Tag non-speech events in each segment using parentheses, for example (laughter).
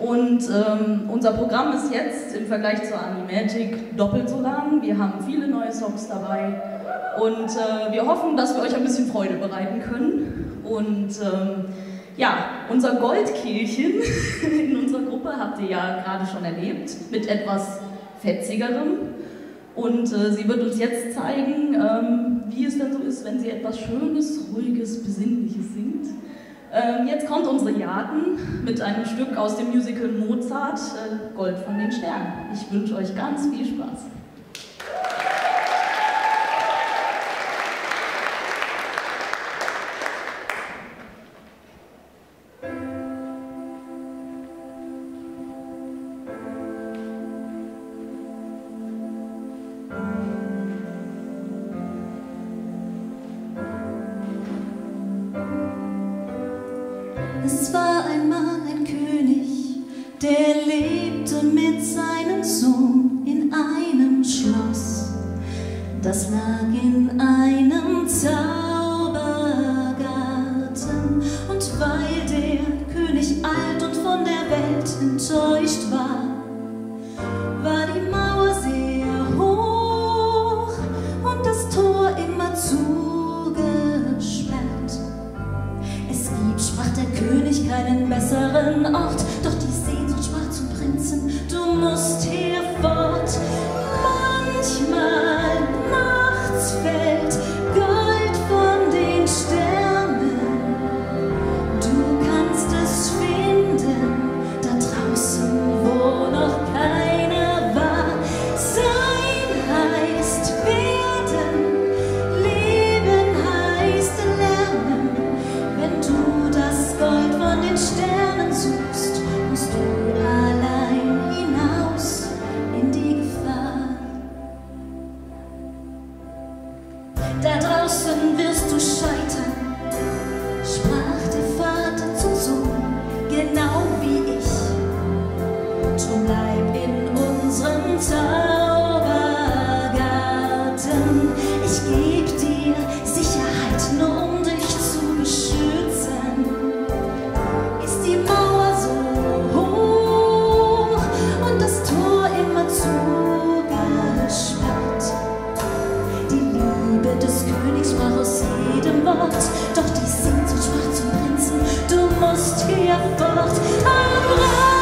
Und ähm, unser Programm ist jetzt im Vergleich zur Animatic doppelt so lang. Wir haben viele neue Songs dabei und äh, wir hoffen, dass wir euch ein bisschen Freude bereiten können. Und ähm, ja, unser Goldkehlchen (laughs) in unserer Gruppe habt ihr ja gerade schon erlebt, mit etwas fetzigerem. Und äh, sie wird uns jetzt zeigen, ähm, wie es denn so ist, wenn sie etwas Schönes, Ruhiges, Besinnliches singt. Ähm, jetzt kommt unsere Jaden mit einem Stück aus dem Musical Mozart, äh, Gold von den Sternen. Ich wünsche euch ganz viel Spaß. lebte mit seinem Sohn in einem Schloss, das lag in einem Zaubergarten. Und weil der König alt und von der Welt enttäuscht war, Liebe des Königs sprach aus jedem Wort, doch die Sehnsucht sprach zum Prinzen, du musst hier fort, ein Rat.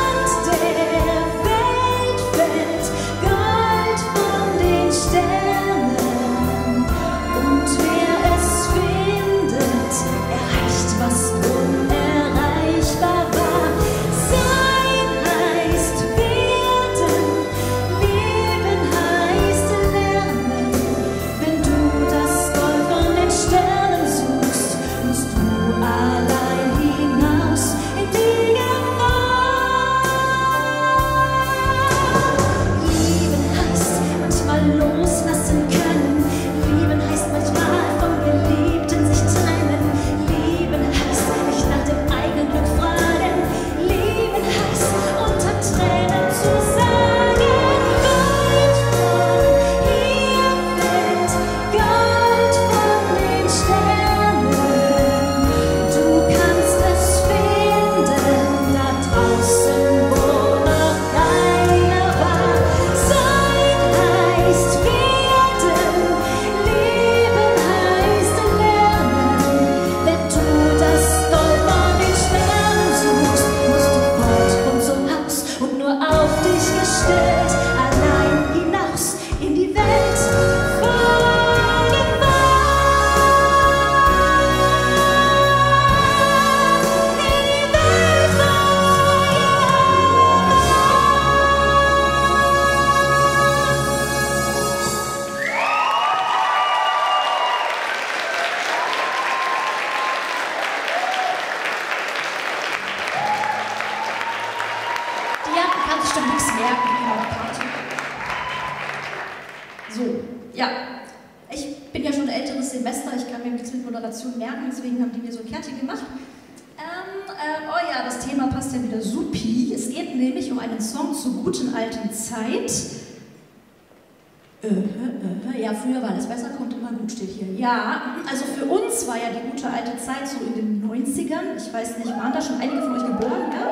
Früher war alles besser, kommt immer gut, steht hier. Ja, also für uns war ja die gute alte Zeit so in den 90ern. Ich weiß nicht, waren da schon einige von euch geboren, gell?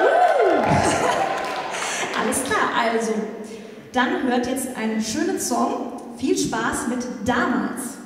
Uh. (laughs) alles klar, also. Dann hört jetzt einen schönen Song. Viel Spaß mit Damals.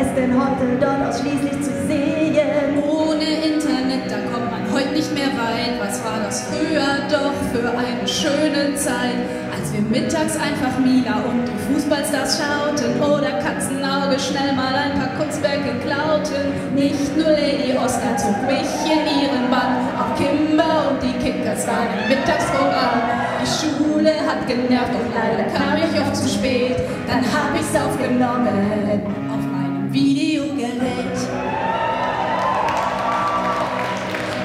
Es denn heute dort ausschließlich zu sehen? Ohne Internet, da kommt man heute nicht mehr rein. Was war das früher doch für eine schöne Zeit? Als wir mittags einfach Mila und die Fußballstars schauten oder Katzenauge schnell mal ein paar Kunstwerke klauten. Nicht nur Lady Oscar zog mich in ihren Bann, auch Kimber und die Kickers waren im Mittagsprogramm. Die Schule hat genervt und leider kam ich oft zu spät. Dann hab ich's aufgenommen Videogerät.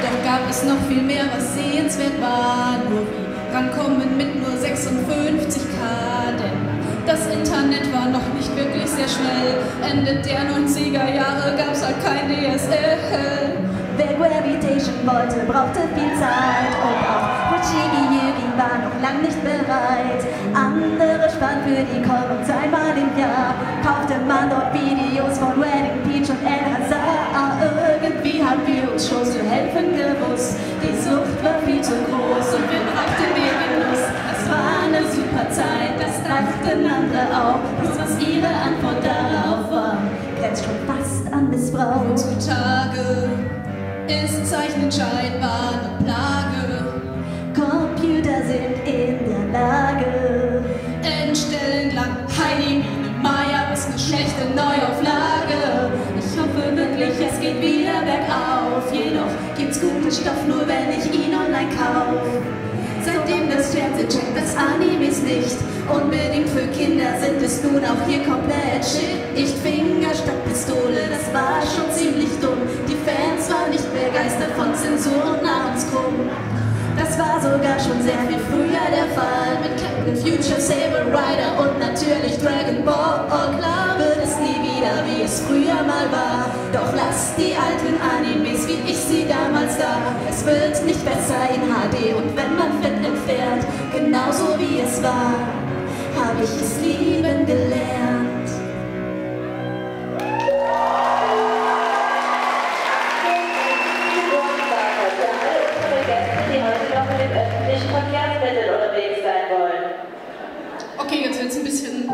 Doch gab es noch viel mehr, was sehenswert war. Nur wie rankommen mit nur 56k, denn das Internet war noch nicht wirklich sehr schnell. Ende der 90er Jahre gab's halt kein DSL. Wer Gravitation wollte, brauchte viel Zeit und auch Hochigi Yuri war noch lang nicht bereit. Andere spannend für die Call einmal im Jahr kaufte man dort Videos von Wedding Peach und El Hazard. Irgendwie haben wir uns schon zu helfen gewusst. Die Sucht war viel zu groß und wir brauchten mehr Genuss. Es war eine super Zeit, das dachten andere auch. Bis was ihre Antwort darauf war, grenzt schon fast an Missbrauch. Heutzutage ist Zeichnen scheinbar eine Plage. Computer sind in der Lage. Entstellen lang Heidi Meier ist eine schlechte Neuauflage. Ich hoffe wirklich, es geht wieder bergauf. Jedoch gibt's guten Stoff nur, wenn ich ihn online kaufe. Seitdem das Fernsehen checkt das Animes nicht. Unbedingt für Kinder sind es nun auch hier komplett shit. Nicht Finger statt Pistole, das war schon ziemlich dumm. Die Fans waren nicht begeistert von Zensur und Namenskrumm. Das war sogar schon sehr viel früher der Fall mit Captain Future, Saber Rider und natürlich Dragon Ball. Oh, klar wird es nie wieder, wie es früher mal war. Doch lasst die alten Animes, wie ich sie damals da. Es wird nicht besser in HD und wenn man Fett entfernt, genauso wie es war, habe ich es lieben gelernt. Okay, jetzt wird es ein bisschen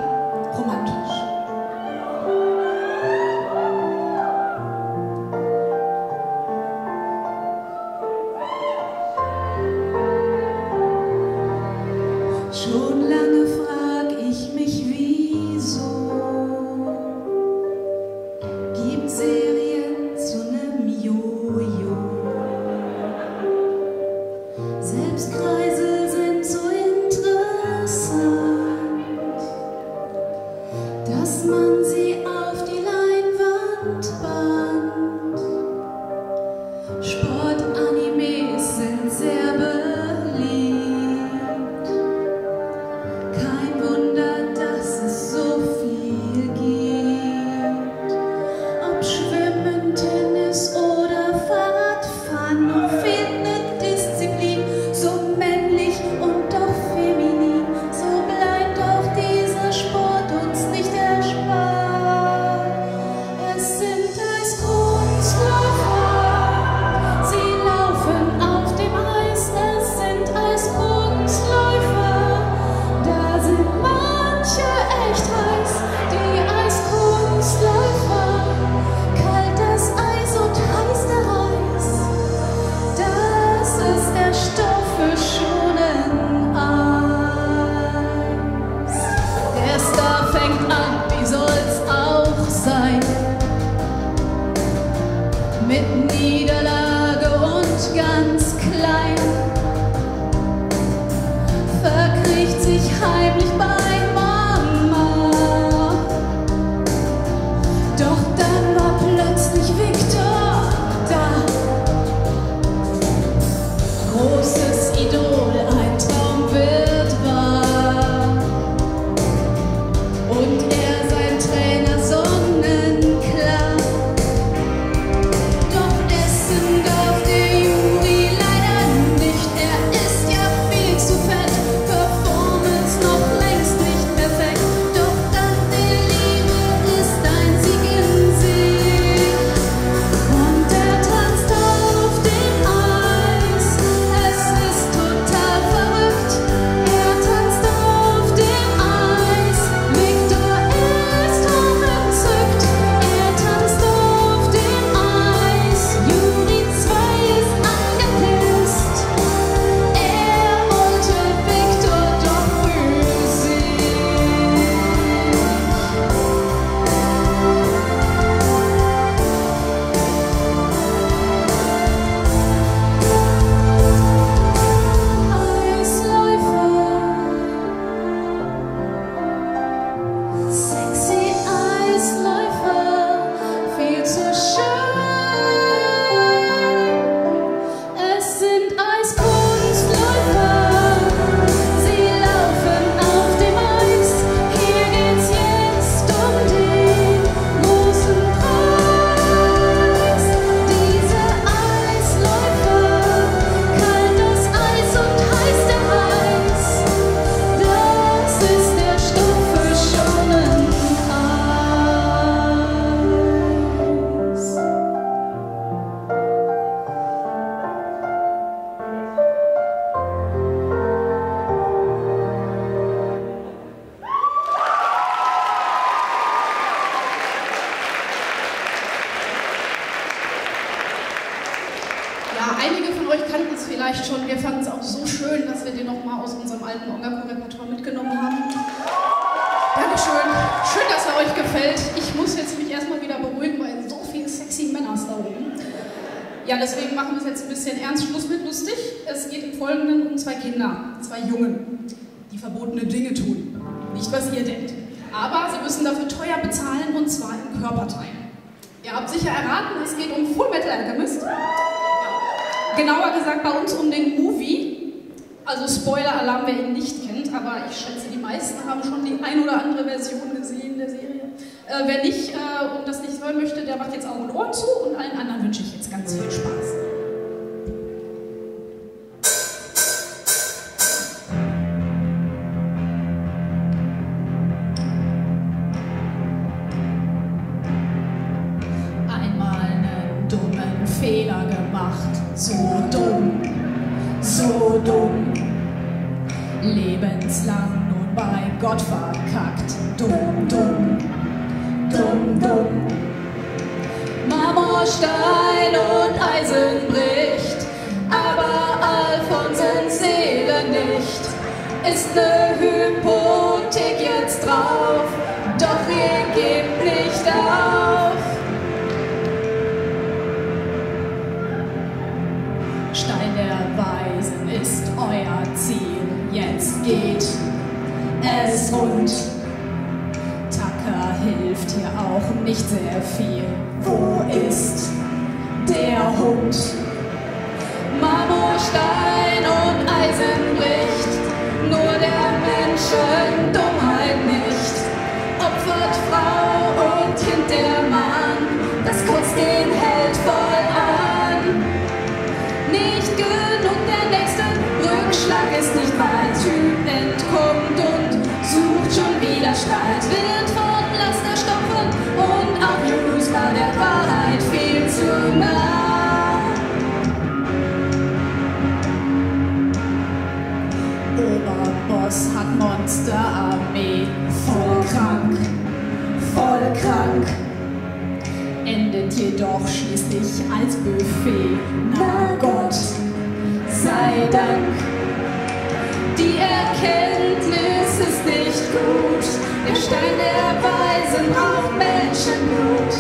Körperteilen. Ihr habt sicher erraten, es geht um Full Metal Alchemist. Genauer gesagt bei uns um den Movie. Also Spoiler-Alarm, wer ihn nicht kennt, aber ich schätze, die meisten haben schon die ein oder andere Version gesehen der Serie. Äh, wer nicht äh, und das nicht hören möchte, der macht jetzt Augen und Ohren zu und allen anderen wünsche ich jetzt ganz viel Spaß. Lebenslang nun bei Gott verkackt. Dumm, dumm, dumm, dumm. Marmorstein und Eisen bricht, aber Alfonsens Seele nicht. Ist ne Hypothek jetzt drauf, es rund. Tucker hilft hier auch nicht sehr viel. Wo ist der Hund? Marmorstein und Eisen bricht, nur der Menschen Dummheit nicht. Opfert Frau und Kind der Mann, das kotzt den Held voll an. Nicht genug, der nächste Rückschlag ist nicht weit. Typ entkommt Wird von Laster und auch News war der Wahrheit viel zu nah. Oberboss hat Monsterarmee. Voll krank, voll krank endet jedoch schließlich als Buffet. Na Gott sei Dank. Die Erkenntnis ist nicht gut. Der Stein der Weisen auch Menschenblut.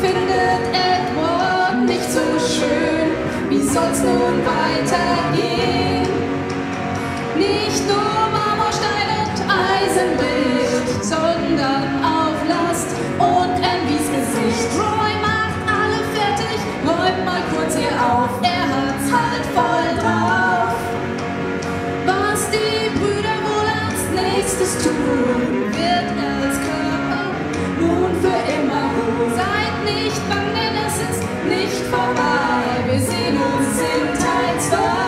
Findet Edward nicht so schön, wie soll's nun weitergehen? Nicht nur Marmorstein und Eisen bricht, sondern auch Last und Envys Gesicht. Roy macht alle fertig, räumt mal kurz hier auf, er hat's halt voll drauf. Tun wird als Körper nun für immer ruhen. Seid nicht bang, denn es ist nicht vorbei. Wir sehen uns in Teil 2.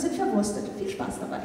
bisschen verwurstet. Viel Spaß dabei.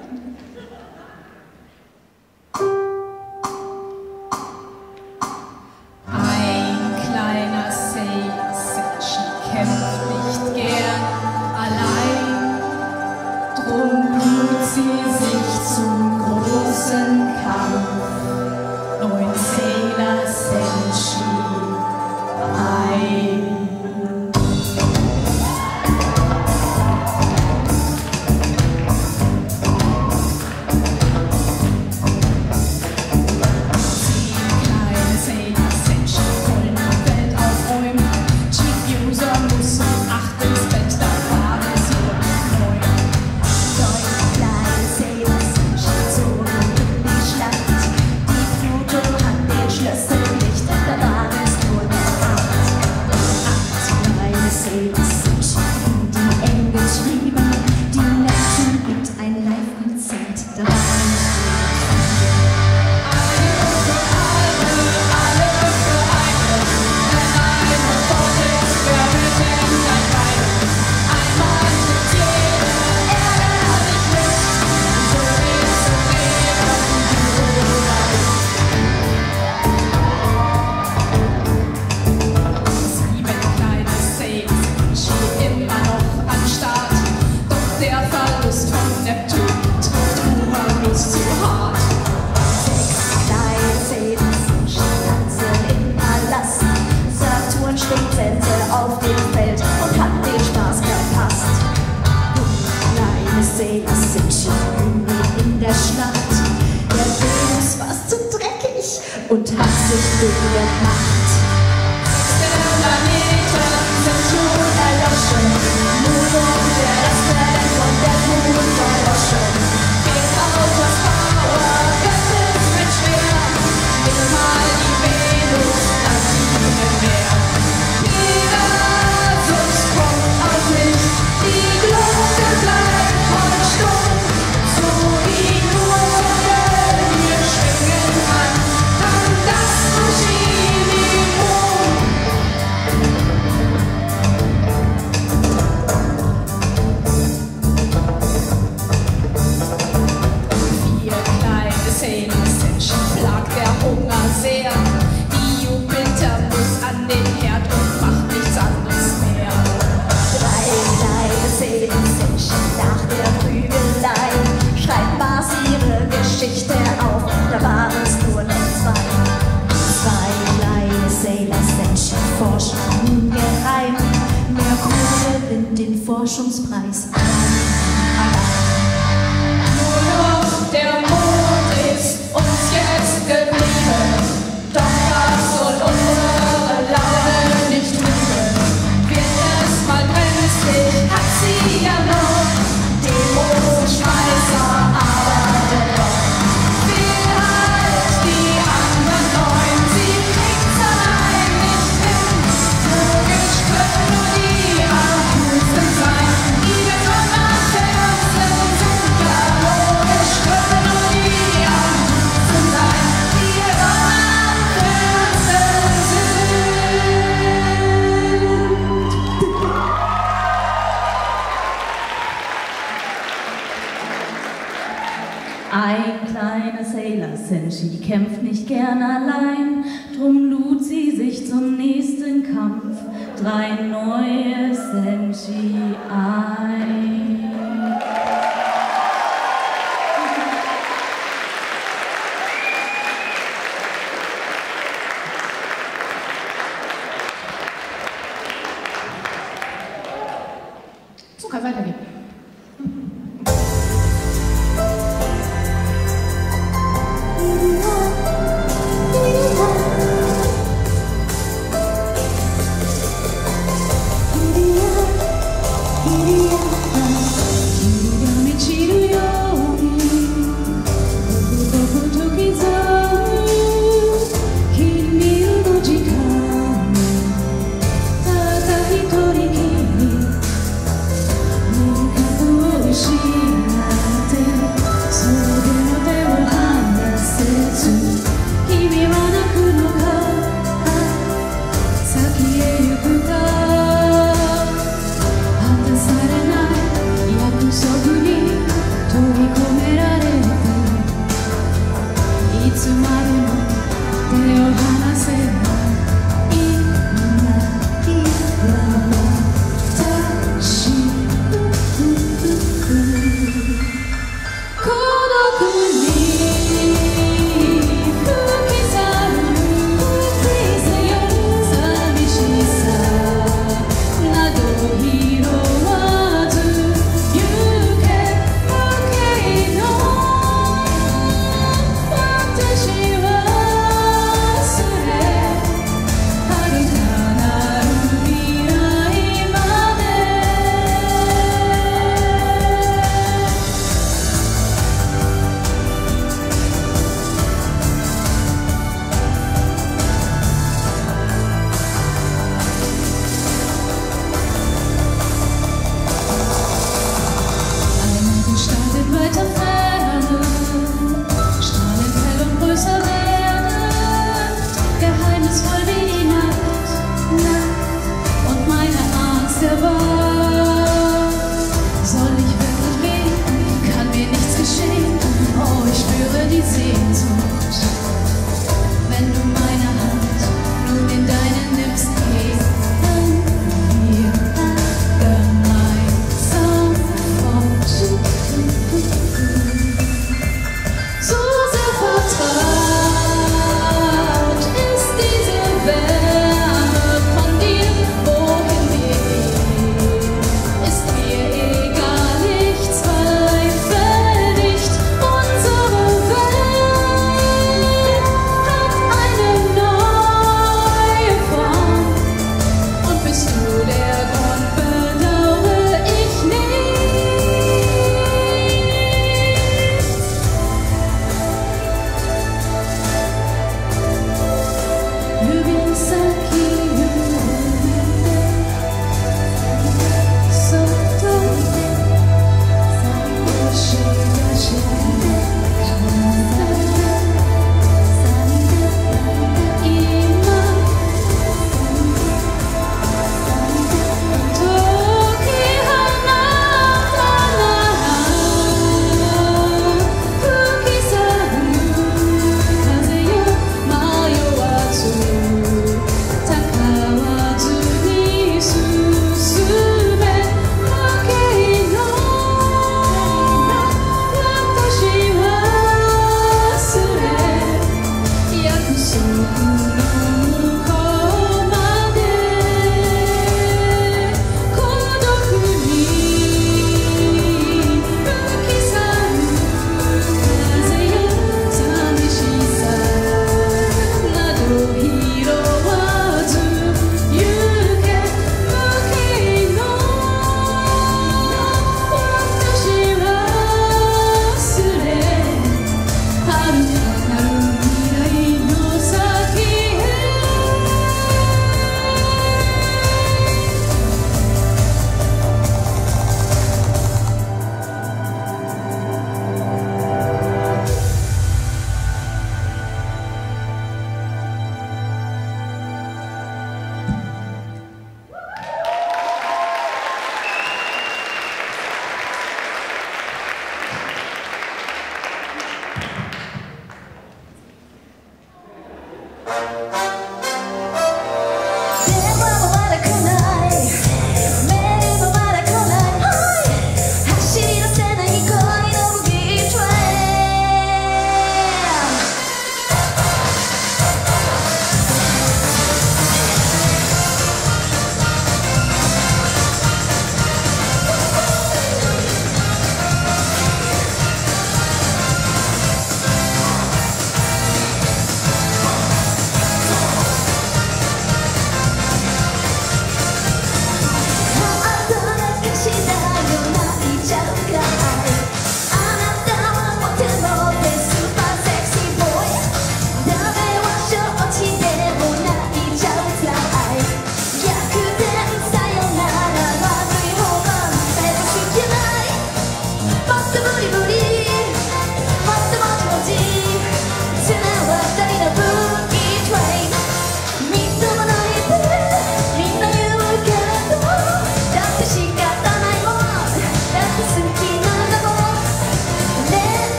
sie kämpft nicht gern allein, drum lud sie sich zum nächsten Kampf drei neue Senshi ein.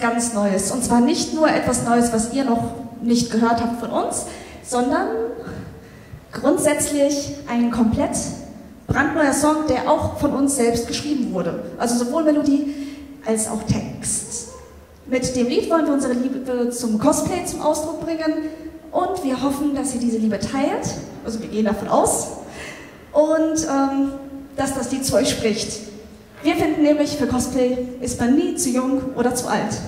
ganz Neues. Und zwar nicht nur etwas Neues, was ihr noch nicht gehört habt von uns, sondern grundsätzlich ein komplett brandneuer Song, der auch von uns selbst geschrieben wurde. Also sowohl Melodie als auch Text. Mit dem Lied wollen wir unsere Liebe zum Cosplay zum Ausdruck bringen und wir hoffen, dass ihr diese Liebe teilt. Also wir gehen davon aus. Und ähm, dass das Lied zu euch spricht. Wir finden nämlich, für Cosplay ist man nie zu jung oder zu alt.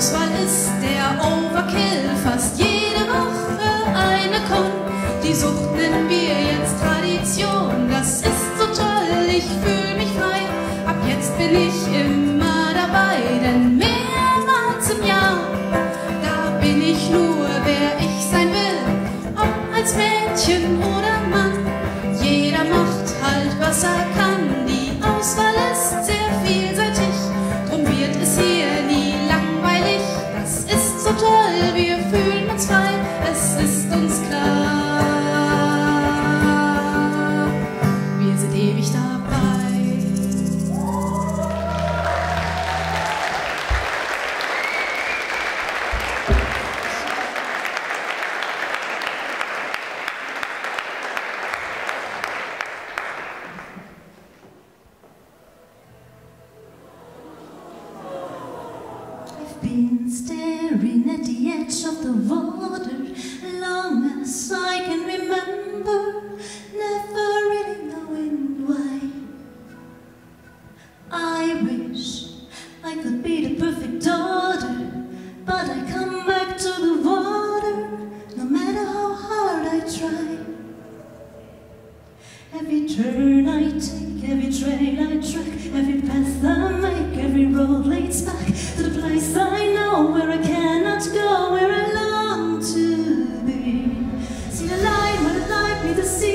was to see.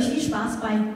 euch viel Spaß bei.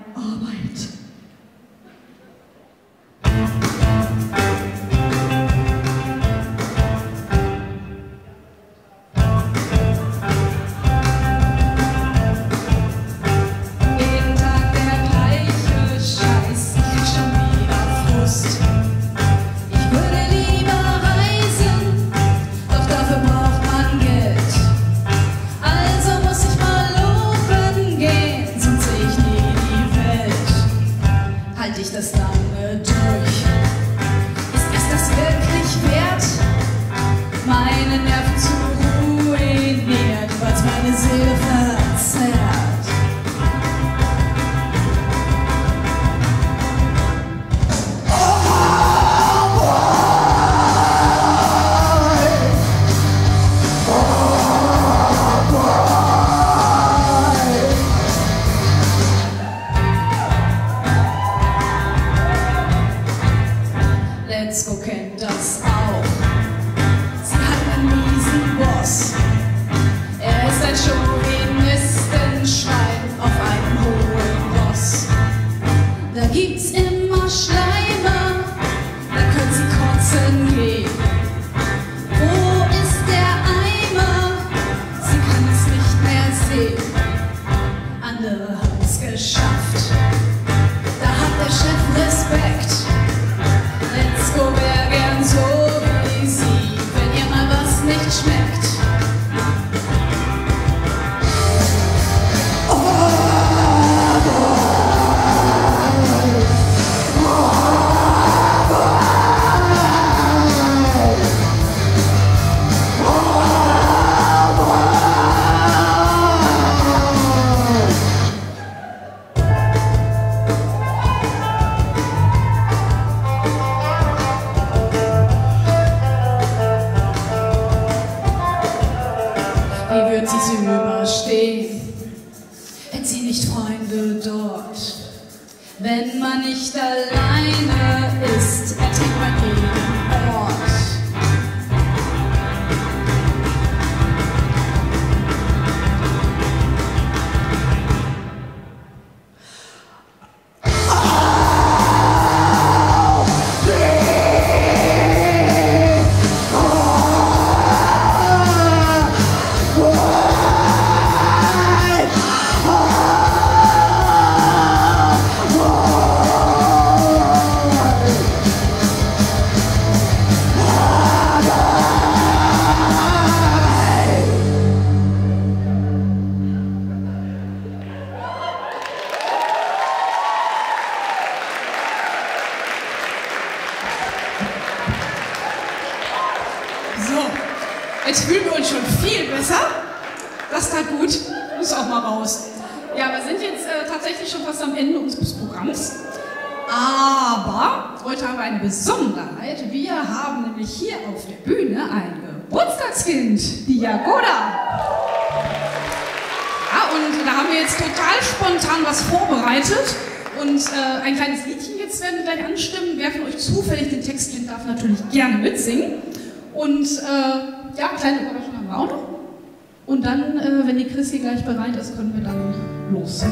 los.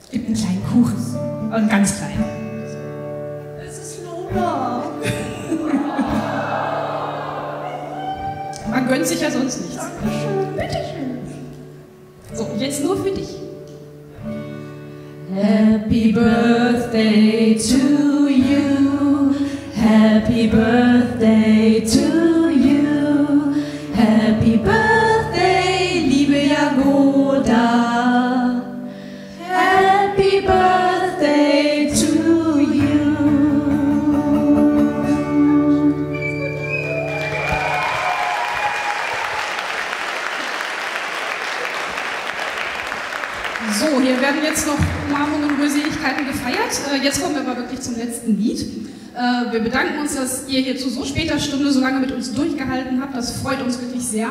Es gibt einen kleinen Kuchen, einen ganz kleinen. Es ist Lola. (laughs) Man gönnt sich ja sonst nichts. Dankeschön, bitteschön. So, jetzt nur für dich. Happy Birthday to you. Happy Birthday to you. jetzt kommen wir aber wirklich zum letzten Lied. Äh, wir bedanken uns, dass ihr hier zu so später Stunde so lange mit uns durchgehalten habt. Das freut uns wirklich sehr.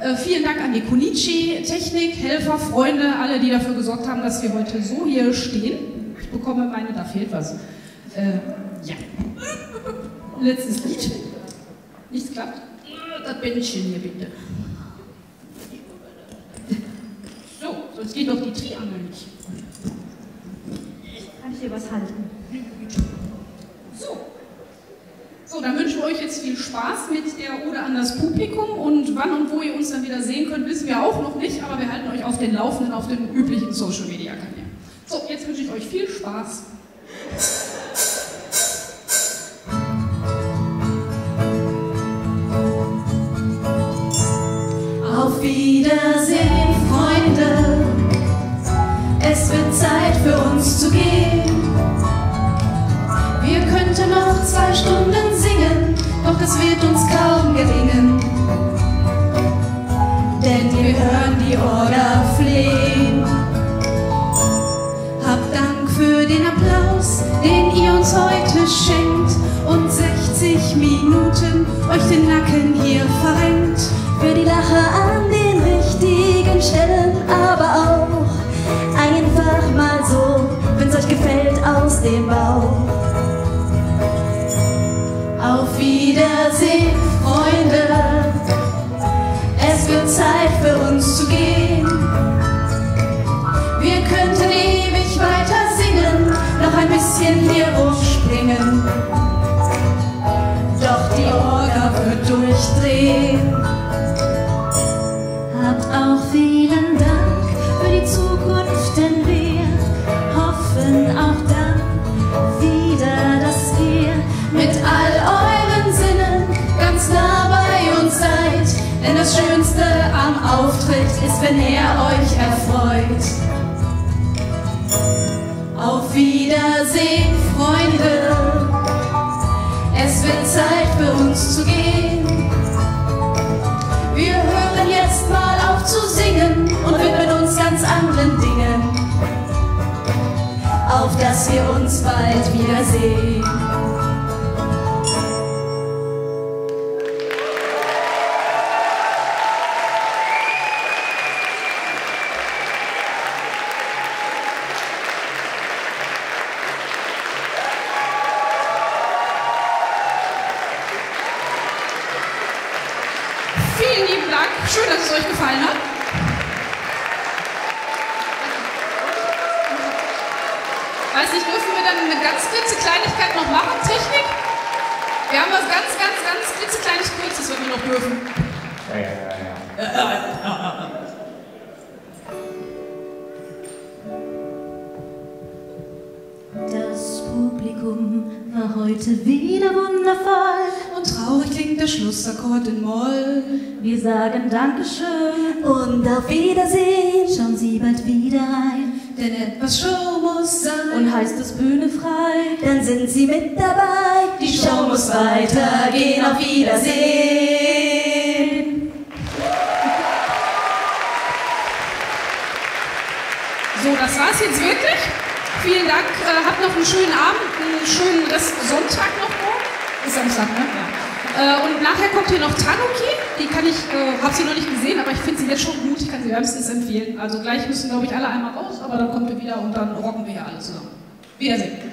Äh, vielen Dank an die Konichi, Technik, Helfer, Freunde, alle, die dafür gesorgt haben, dass wir heute so hier stehen. Ich bekomme meine, da fehlt was. Äh, ja. (laughs) Letztes Lied. Nichts klappt. Das Bändchen hier bitte. So, sonst geht noch die Triangel was halten? So. So, dann wünschen wir euch jetzt viel Spaß mit der Ode an das Publikum und wann und wo ihr uns dann wieder sehen könnt, wissen wir auch noch nicht, aber wir halten euch auf den Laufenden auf den üblichen Social Media Kanälen. So, jetzt wünsche ich euch viel Spaß. Auf Wiedersehen, Freunde. Es wird Zeit für uns zu gehen. Stunden singen, doch das wird uns kaum gelingen. Denn wir hören die Orga flehen. Habt Dank für den Applaus, den ihr uns heute schenkt und 60 Minuten euch den Nacken hier verrenkt. Für die Lache an den richtigen Stellen, aber auch einfach mal so, wenn's euch gefällt, aus dem Bauch. Wiedersehen, Freunde. Es wird Zeit für uns zu gehen. Wir könnten ewig weiter singen, noch ein bisschen hier rumspringen. Doch die Orga wird durchdrehen. Ist, wenn er euch erfreut. Auf Wiedersehen, Freunde. Es wird Zeit für uns zu gehen. Wir hören jetzt mal auf zu singen und widmen uns ganz anderen Dingen. Auf dass wir uns bald wiedersehen. Jetzt schon gut. Ich kann sie wärmstens empfehlen. Also gleich müssen, glaube ich, alle einmal raus, aber dann kommt ihr wieder und dann rocken wir hier alle zusammen. Wiedersehen.